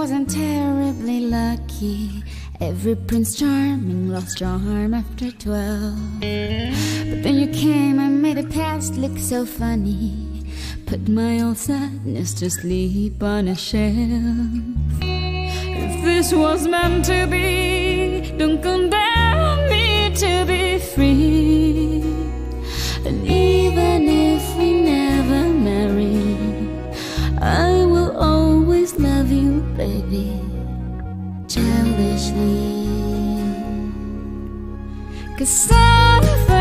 wasn't terribly lucky. Every Prince Charming lost charm after twelve. But then you came and made the past look so funny. Put my old sadness to sleep on a shelf. If this was meant to be, don't condemn me to be free. Childishly. Cause something,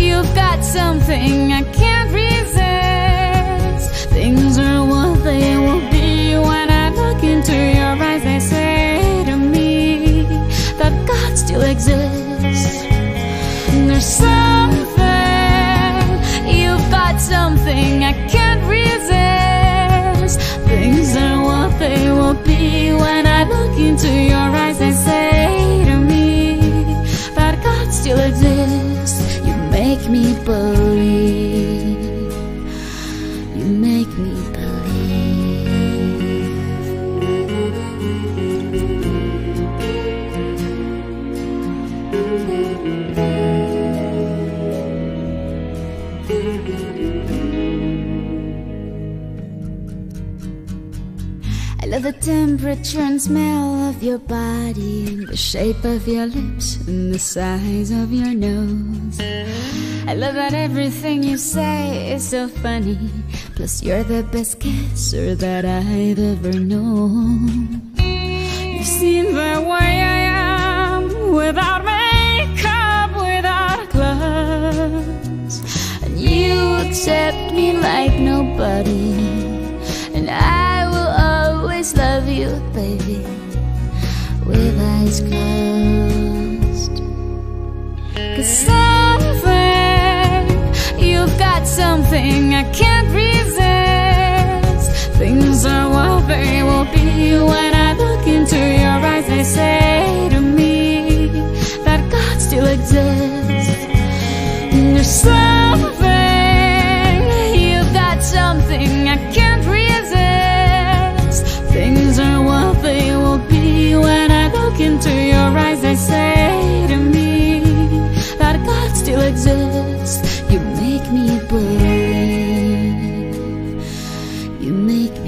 you've got something I can't resist. Make me I love the temperature and smell of your body, the shape of your lips, and the size of your nose. I love that everything you say is so funny. Plus, you're the best kisser that I've ever known. You've seen the way I am without makeup, without clothes, and you accept me like nobody. And I baby, with eyes closed. Cause something, you've got something I can't resist. Things are what they will be when You make